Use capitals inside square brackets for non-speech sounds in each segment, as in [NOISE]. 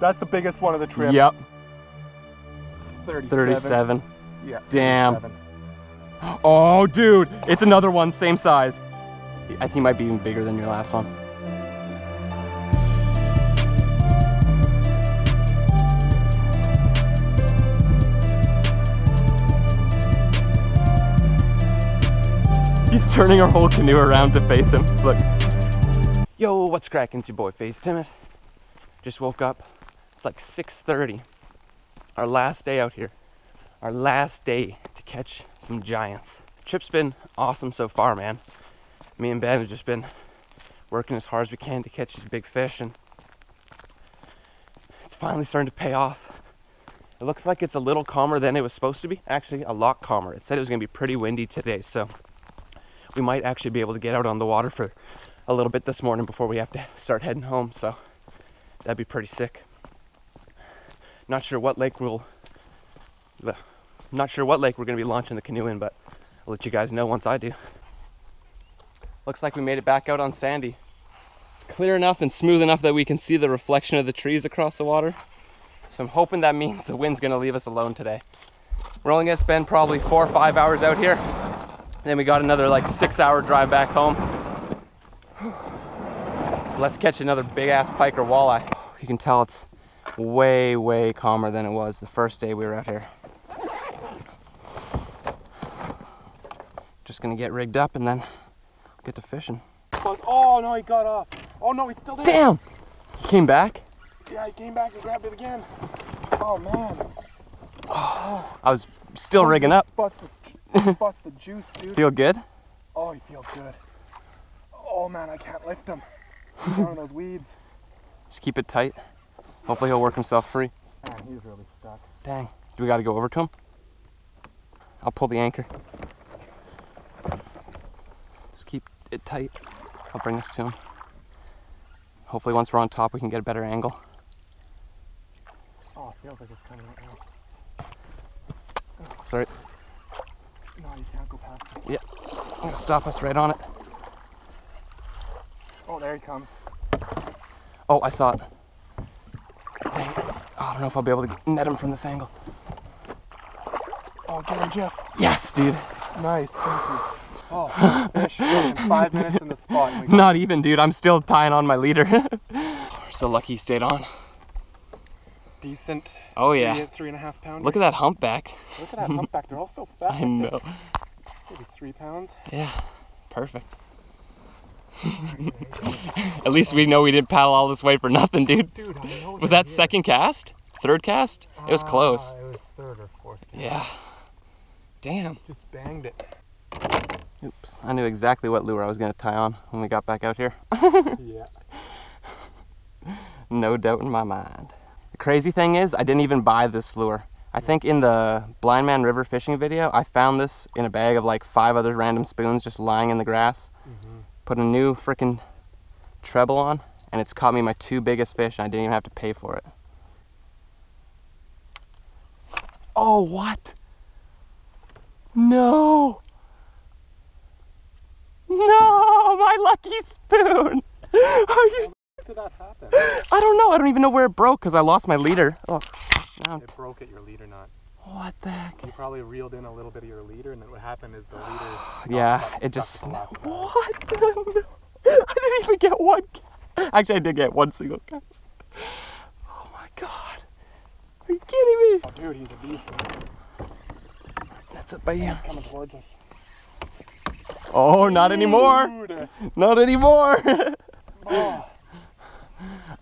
That's the biggest one of the trip. Yep, 37. 37. Yeah. Damn. 37. Oh, dude, it's another one, same size. I think he might be even bigger than your last one. He's turning our whole canoe around to face him. Look. Yo, what's cracking? It's your boy FaZe Timid. Just woke up. It's like 6:30. Our last day out here. Our last day to catch some giants. Trip's been awesome so far, man. Me and Ben have just been working as hard as we can to catch these big fish, and it's finally starting to pay off. It looks like it's a little calmer than it was supposed to be. Actually, a lot calmer. It said it was going to be pretty windy today, so we might actually be able to get out on the water for a little bit this morning before we have to start heading home. So that'd be pretty sick. Not sure what lake we'll, not sure what lake we're to be launching the canoe in, but I'll let you guys know once I do. Looks like we made it back out on Sandy. It's clear enough and smooth enough that we can see the reflection of the trees across the water. So I'm hoping that means the wind's gonna leave us alone today. We're only gonna spend probably four or five hours out here. Then we got another like six hour drive back home. [SIGHS] Let's catch another big ass pike or walleye. You can tell it's way, way calmer than it was the first day we were out here. Just gonna get rigged up and then get to fishing. Oh no, he got off. Oh no, he's still there. Damn! He came back. Yeah, he came back and grabbed it again. Oh man. Oh, [SIGHS] I was still rigging up. Spots the, [LAUGHS] spots the juice, dude. Feel good? Oh, he feels good. Oh man, I can't lift him. He's down in those weeds. Just keep it tight. Hopefully he'll work himself free. Man, he's really stuck. Dang. Do we gotta go over to him? I'll pull the anchor. Just keep it tight. I'll bring this to him. Hopefully once we're on top we can get a better angle. Oh, it feels like it's coming right now. Sorry, No, you can't go past him. I'm gonna stop us right on it. Oh, there he comes. Oh, I saw it. I don't know if I'll be able to net him from this angle. Oh, get him, Jeff. Yes, dude. Nice, thank you. Oh, fish five minutes in the spot. Not even, dude. I'm still tying on my leader. [LAUGHS] We're so lucky he stayed on. decent. Oh yeah. Three and a half pounds. Look at that humpback. Look at that humpback. They're all so [LAUGHS] fat. I like know. this. Maybe three pounds. Yeah, perfect. [LAUGHS] At least we know we didn't paddle all this way for nothing, dude. Dude. Was that second cast? Third cast? It was close. Ah, it was third or fourth. Cast. Yeah. Damn. Just banged it. Oops. I knew exactly what lure I was going to tie on when we got back out here. [LAUGHS] yeah. No doubt in my mind. The crazy thing is, I didn't even buy this lure. I think in the Blindman River fishing video, I found this in a bag of like five other random spoons just lying in the grass. Put a new freaking treble on, and it's caught me my two biggest fish, and I didn't even have to pay for it. Oh, what? No! No, my lucky spoon! Are you How did that happen? I don't know. I don't even know where it broke because I lost my leader. Oh, It broke at your leader knot. what the heck? You probably reeled in a little bit of your leader, and then what happened is the [SIGHS] leader. Yeah, it just. at the last minute. What? the- [LAUGHS] I didn't even get one. Actually, I did get one single cast. Oh my god. Are you kidding me? Oh, dude, he's a beast. That's it by you. He's coming towards us. Oh, not anymore. Dude. Not anymore. [LAUGHS] Oh,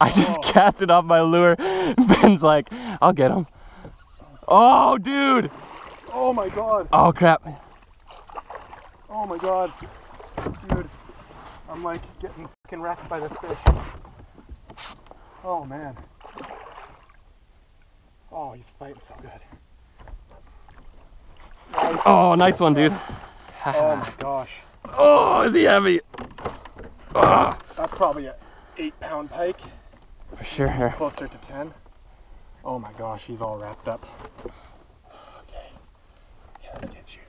I just oh. cast it off my lure. [LAUGHS] Ben's like, I'll get him. Oh, dude. oh my god. Oh, crap. Oh my god. Dude, I'm like getting wrecked by this fish. Oh man. Oh, he's fighting so good. Nice. Oh, nice one, dude. Oh my gosh. Oh, is he heavy? Ah, That's probably a eight pound pike, for sure. closer to 10. Oh my gosh, he's all wrapped up. Okay. Yeah, let's get you.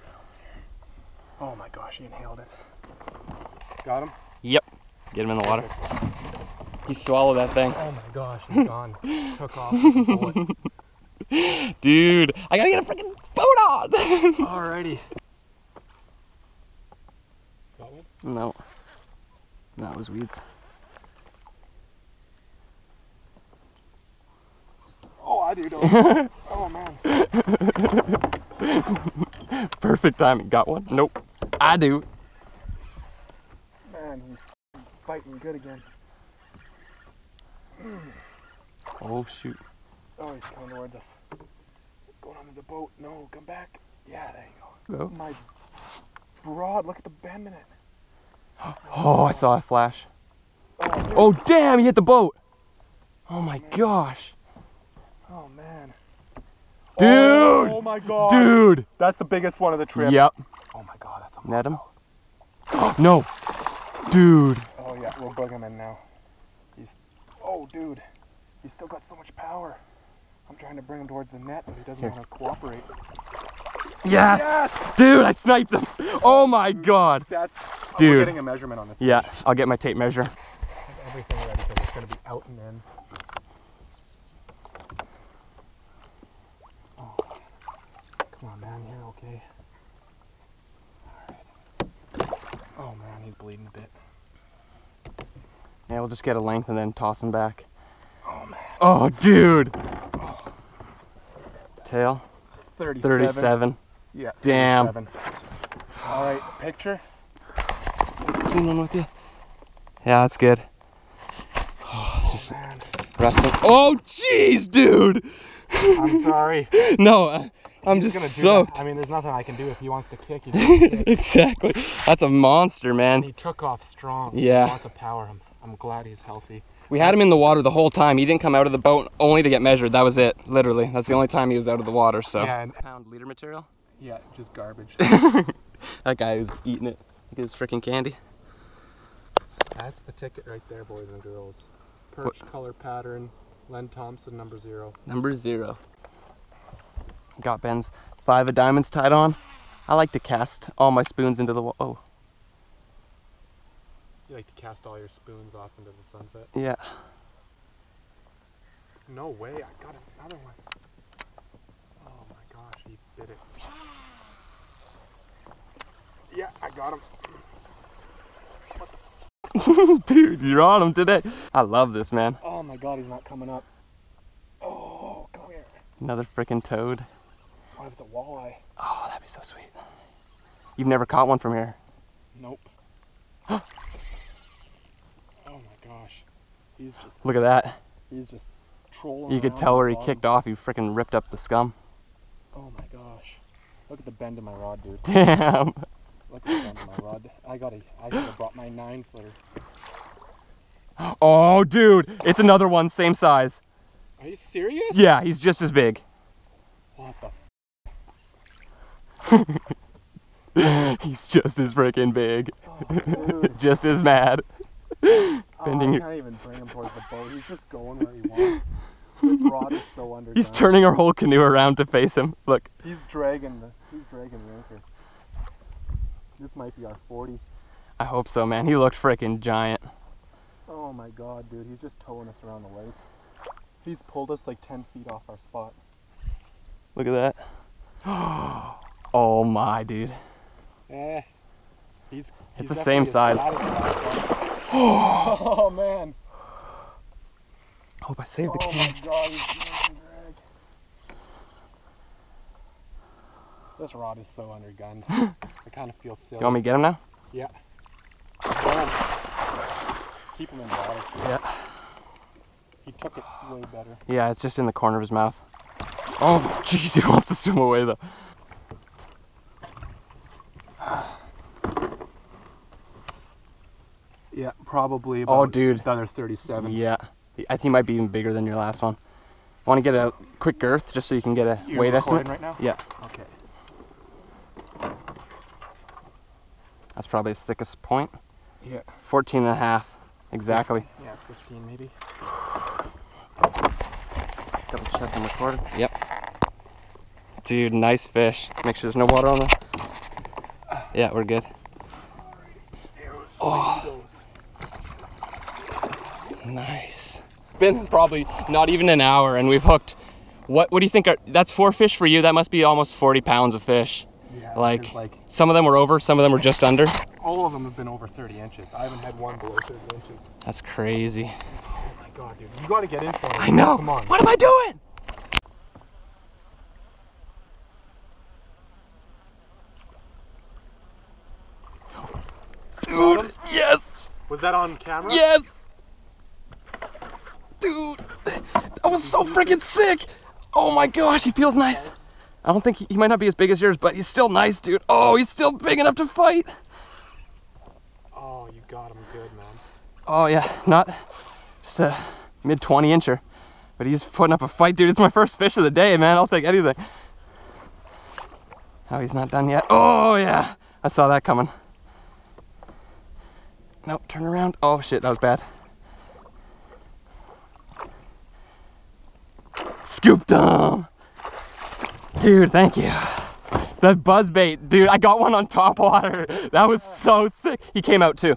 Oh my gosh, he inhaled it. Got him? Yep. Get him in the water. He swallowed that thing. Oh my gosh, he's gone. Took off. [LAUGHS] with the bullet. Dude, I gotta get a freaking photo. [LAUGHS] Alrighty. Got one? no. That was weeds. Oh, I do. Don't. [LAUGHS] oh man. [LAUGHS] Perfect timing. Got one? Nope. I do. Man, he's fighting good again. Oh shoot. Oh, he's coming towards us. Going under the boat. No, come back. Yeah, there you go. No. My broad. Look at the bend in it. [GASPS] Oh, I saw a flash. Oh. Oh damn, he hit the boat. Oh my gosh. Oh man. Dude! Oh my god. Dude. That's the biggest one of the trip. Yep. Oh my god, that's a Net him. [GASPS] No. Dude. Oh yeah, we'll bug him in now. He's oh dude. He's still got so much power. I'm trying to bring him towards the net, but he doesn't Here. want to cooperate. Yes. Yes! Dude, I sniped him. Oh my mm, god. That's oh, Dude. We're getting a measurement on this. Yeah, fish. I'll get my tape measure. Have everything ready because it's gonna be out and in. Oh, come on, man, you're okay. Alright. Oh man, he's bleeding a bit. Yeah, we'll just get a length and then toss him back. Oh man. Oh, dude. Tail, 37. 37. Yeah. Damn. All right, picture. Clean one with you. Yeah, that's good. Oh, [SIGHS] just Man, resting. Oh, jeez, dude. I'm sorry. [LAUGHS] No, I, I'm He's just gonna soaked. that. I mean, there's nothing I can do if he wants to kick. [LAUGHS] Kick. exactly. That's a monster, And man. he took off strong. Yeah. Lots of power him. I'm glad he's healthy. We had him in the water the whole time. He didn't come out of the boat only to get measured. That was it, literally. That's the only time he was out of the water. So. Yeah, and- Pound liter material. Yeah, just garbage. [LAUGHS] That guy was eating it. Look at his freaking candy. That's the ticket right there, boys and girls. Perch color pattern, Len Thompson number zero. Number zero. Got Ben's five of diamonds tied on. I like to cast all my spoons into the wa- Oh, You like to cast all your spoons off into the sunset? yeah. No way, I got another one. Oh my gosh, he bit it. Yeah, I got him. [LAUGHS] Dude, you're on him today. I love this, man. Oh my god, he's not coming up. Oh, come here. Another freaking toad. What if it's a walleye? Oh, that'd be so sweet. You've never caught one from here. Nope. [GASPS] [LAUGHS] oh my gosh. He's just Look at that. he's just trolling. You could tell where he kicked off. He freaking ripped up the scum. Oh my gosh. Look at the bend in my rod, dude. [LAUGHS] Damn. Look at the bend in my rod. I gotta I should have brought my nine footer. Oh, dude. It's another one, same size. Are you serious? Yeah, he's just as big. What the [LAUGHS] He's just as freaking big. oh. [LAUGHS] Just as mad. Oh, I can't even bring him towards the boat. He's just going where he wants. This rod is so underdone. He's turning our whole canoe around to face him. Look. He's dragging the he's dragging the anchor. This might be our 40. I hope so, man. He looked freaking giant. Oh my god, dude, he's just towing us around the lake. He's pulled us like 10 feet off our spot. Look at that. [GASPS] Oh my, dude. Eh. He's, It's the same size. Fat as the last one. oh man. Hope I saved the Oh can. my god, he's making drag. This rod is so undergunned. [LAUGHS] I kind of feel silly. You want me to get him now? Yeah. Keep him in the water. Yeah. He took it way better. Yeah, it's just in the corner of his mouth. Oh, [LAUGHS] jeez, he wants to swim away though. Yeah, probably Oh, dude. another 37. Yeah. I think he might be even bigger than your last one. Want to get a quick girth just so you can get a You're weight estimate? right now? Yeah, Okay. that's probably the thickest point. Yeah. 14 and a half, exactly. Yeah, 15 maybe. Double check and record. Yep. Dude, nice fish. Make sure there's no water on the. Yeah, we're good. Oh. Nice. been probably not even an hour, and we've hooked. What What do you think? Are, that's four fish for you. That must be almost 40 pounds of fish. Yeah, Like, like some of them were over, some of them were just under. all of them have been over 30 inches. I haven't had one below 30 inches. That's crazy. Oh my god, dude, you got to get into it. I know. Come on. What am I doing? Dude, yes, Was that on camera? yes. Dude, that was so freaking sick. Oh my gosh, he feels nice. I don't think he, he might not be as big as yours, but he's still nice, dude. Oh, he's still big enough to fight. Oh, you got him good, man. Oh yeah, not just a mid 20 incher, but he's putting up a fight, dude. It's my first fish of the day, man. I'll take anything. Oh, he's not done yet. Oh yeah, I saw that coming. Nope, turn around. Oh shit, that was bad. Scooped him. Dude, thank you. That buzz bait, dude, I got one on top water. That was so sick. He came out too.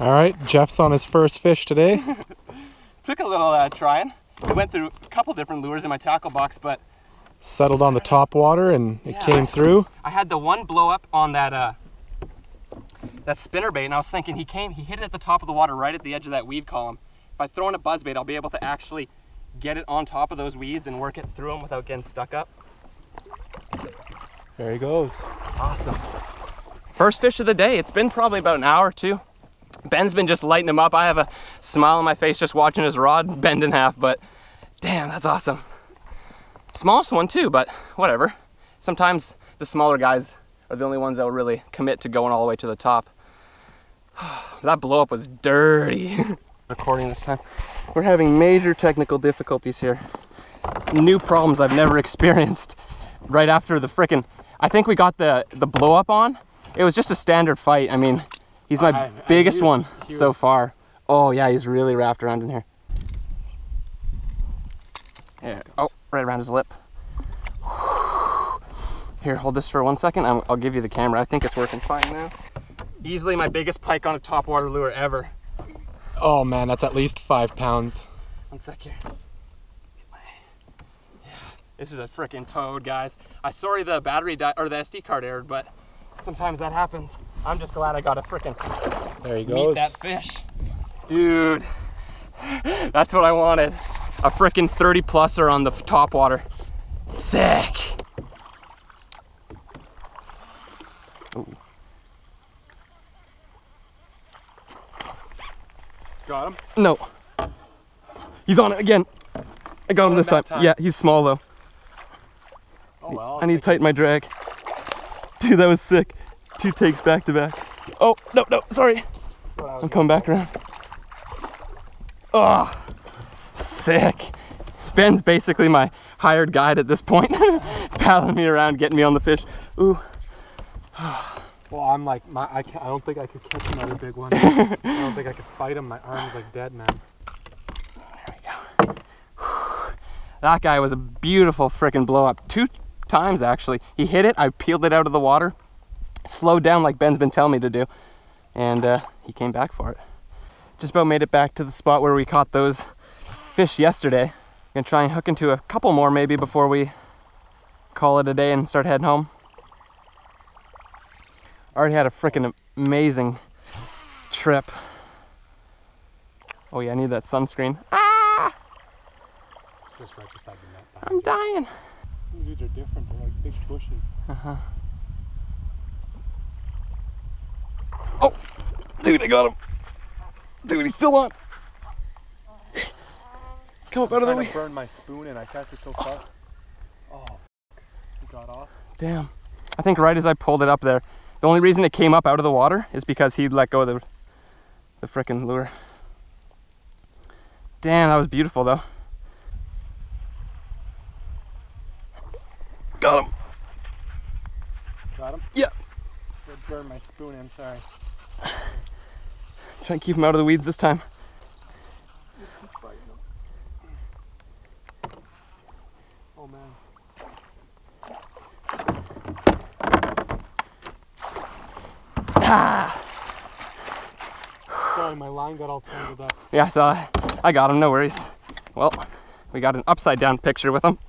All right, Jeff's on his first fish today. [LAUGHS] took a little uh, trying. I went through a couple different lures in my tackle box, but Settled on the top water and it Yeah. came through. I had the one blow up on that uh, that spinner bait, and I was thinking he came, he hit it at the top of the water, right at the edge of that weed column. By throwing a buzz bait, I'll be able to actually get it on top of those weeds and work it through them without getting stuck up. There he goes. Awesome. First fish of the day. It's been probably about an hour or two. Ben's been just lighting him up. I have a smile on my face just watching his rod bend in half, but damn, that's awesome. Smallest one too, but whatever. Sometimes the smaller guys are the only ones that will really commit to going all the way to the top. [SIGHS] that blow up was dirty. [LAUGHS] Recording this time. We're having major technical difficulties here. New problems I've never [LAUGHS] experienced right after the frickin' I think we got the the blow up on. It was just a standard fight. I mean, he's my I- I- biggest he was- one so was- far. Oh yeah, he's really wrapped around in here. Yeah. Oh, right around his lip. [SIGHS] Here, hold this for one second. I'll give you the camera. I think it's working fine now. Easily my biggest pike on a topwater lure ever. Oh man, that's at least five pounds. One sec here. Yeah, This is a freaking toad, guys. I sorry the battery or the SD card erred, but sometimes that happens. I'm just glad I got a freaking There he meet goes. that fish, dude. That's what I wanted. A freaking 30 pluser on the top water. Sick. Got him. No. He's on it again. I got him this time. time. Yeah, he's small though. Oh well. I need to tighten my drag. Dude, that was sick. Two takes back to back. Oh, no, no, sorry. I'm coming back around. Oh, sick. Ben's basically my hired guide at this point, [LAUGHS] paddling me around, getting me on the fish. Ooh, [SIGHS] Well, I'm like, my, I, can't, I don't think I could catch another big one. [LAUGHS] I don't think I could fight him. My arm's like dead, man. There we go. Whew. [SIGHS] That guy was a beautiful freaking blow up. Two times actually. He hit it, I peeled it out of the water, slowed down like Ben's been telling me to do, and uh, he came back for it. Just about made it back to the spot where we caught those fish yesterday. Gonna try and hook into a couple more maybe before we call it a day and start heading home. Already had a freaking amazing trip. Oh yeah, I need that sunscreen. Ah, It's just right beside the net. I'm dying. These are different. They're like big bushes. Uh huh. Oh, dude, I got him. Dude, he's still on. Come up out of the way. to burn my spoon and I cast it so far. Oh, he got off. Damn. I think right as I pulled it up there, the only reason it came up out of the water is because he let go of the, the frickin' lure. Damn, that was beautiful though. Got him. Got him? Yeah. Did burn my spoon in, sorry. Try and keep him out of the weeds this time. Just keep fighting him. Oh man. Ah. [SIGHS] Sorry, my line got all tangled up. Yeah, I saw. I got him, no worries. Well, we got an upside down picture with him. [LAUGHS]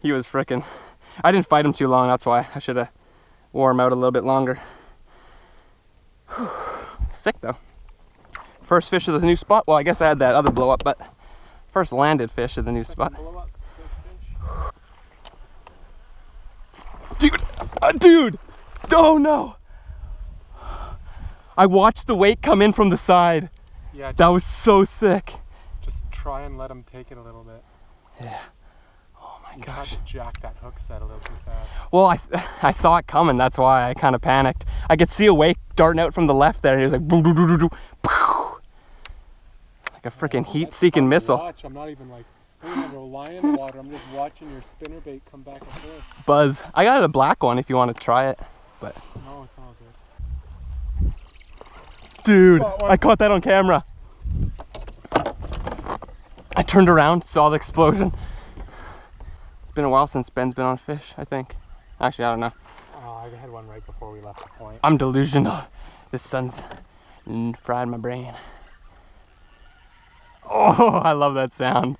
he was frickin'. I didn't fight him too long, that's why. I should have wore him out a little bit longer. [SIGHS] Sick though. First fish of the new spot. Well, I guess I had that other blow up, but first landed fish of the new spot. First fish. Dude, uh, dude, oh no. I watched the weight come in from the side. Yeah, That was so sick. just try and let him take it a little bit. Yeah. Oh my You gosh. had to jack that hook set a little too fast. Well, I, [LAUGHS] I saw it coming. That's why I kind of panicked. I could see a wake darting out from the left there, and he was like, doo, doo, doo, doo, doo, pow. like a freaking heat-seeking missile. Watch. I'm not even like, I don't even rely in the water. I'm just watching your spinner bait come back and forth. Buzz. I got a black one if you want to try it. No, it's all good. Dude, Got. I caught that on camera. I turned around, saw the explosion. It's been a while since Ben's been on fish, I think. Actually, I don't know. Oh, I had one right before we left the point. I'm delusional. This sun's fried my brain. Oh, I love that sound.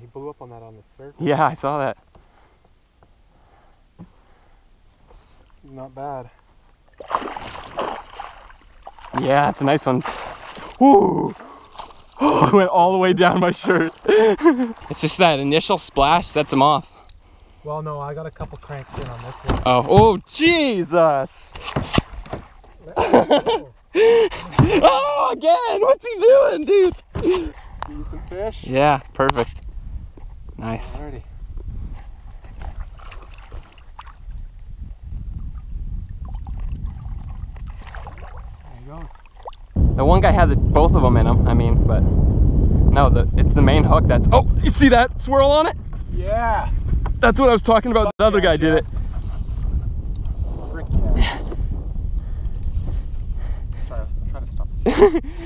He blew up on that on the surface. Yeah, I saw that. Not bad. Yeah, it's a nice one. Woo! Oh, [GASPS] I went all the way down my shirt. [LAUGHS] it's just that initial splash sets him off. Well, no, I got a couple cranks in on this one. Oh, oh, Jesus! [LAUGHS] Oh, again! What's he doing, dude? Give you some fish. Yeah, perfect. Nice. Alrighty. There he goes. The one guy had the, both of them in him. I mean, but no, the it's the main hook. That's oh, you see that swirl on it? Yeah. That's what I was talking about. The other yeah, guy did it. Yeah. Sorry, I was trying to stop.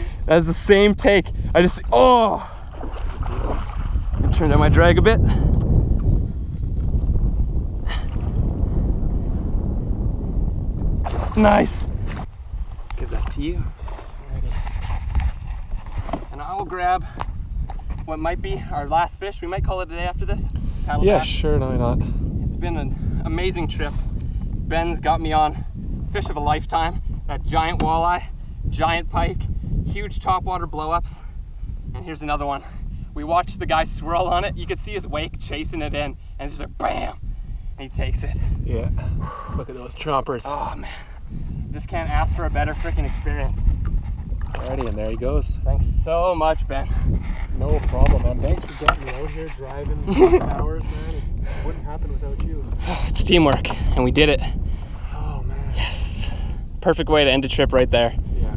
[LAUGHS] That's the same take. I just oh. Turn down my drag a bit. Nice. Give that to you. And I will grab what might be our last fish. We might call it a day after this. Paddle Yeah, back. sure. No, not. It's been an amazing trip. Ben's got me on fish of a lifetime. That giant walleye, giant pike, huge topwater blowups. And here's another one. We watched the guy swirl on it. You could see his wake chasing it in, and it's just like bam, and he takes it. Yeah. Look at those chompers. Oh man, just can't ask for a better freaking experience. Alrighty, and there he goes. Thanks so much, Ben. No problem, man. Thanks for getting me out here driving [LAUGHS] hours, man. It's, it wouldn't happen without you. [SIGHS] It's teamwork, and we did it. Oh man. Yes. Perfect way to end a trip right there. Yeah.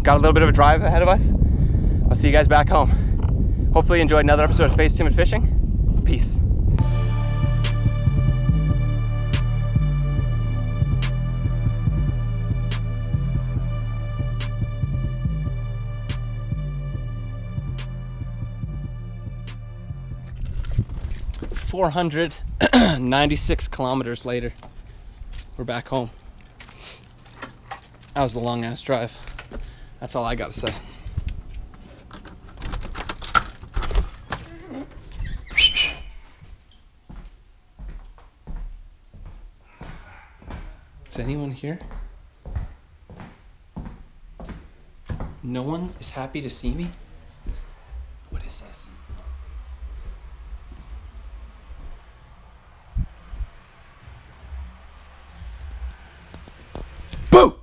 got a little bit of a drive ahead of us. I'll see you guys back home. Hopefully you enjoyed another episode of FaZe Timid Fishing. Peace. Four hundred ninety-six [CLEARS THROAT] kilometers later, we're back home. That was the long ass drive. That's all I gotta say. Anyone here? No one is happy to see me? What is this? Boo!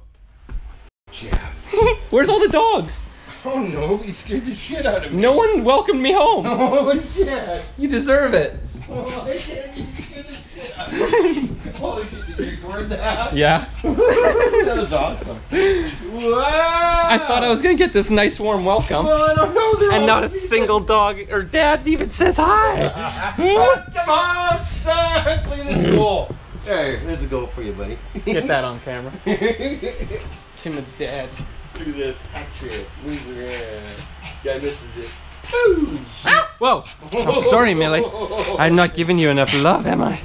Jeff. [LAUGHS] Where's all the dogs? Oh no, you scared the shit out of me. No one welcomed me home. Oh shit. You deserve it. Oh, [LAUGHS] I can't you scared the shit out of me. Holy shit, did you record that? Yeah. [LAUGHS] that was awesome. Wow. I thought I was gonna get this nice warm welcome. Well, I don't know. They're And not a sleeping. single dog or dad even says hi. [LAUGHS] Come on, son. Look at this hmm. goal. Hey, there's a goal for you, buddy. Get that on camera. [LAUGHS] Timid's dad. Look at this. Hat. Loser. Guy misses it. Ah! Whoa! I'm sorry, Millie. I'm not giving you enough love, am I?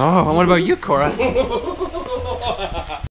Oh, and what about you, Cora? [LAUGHS]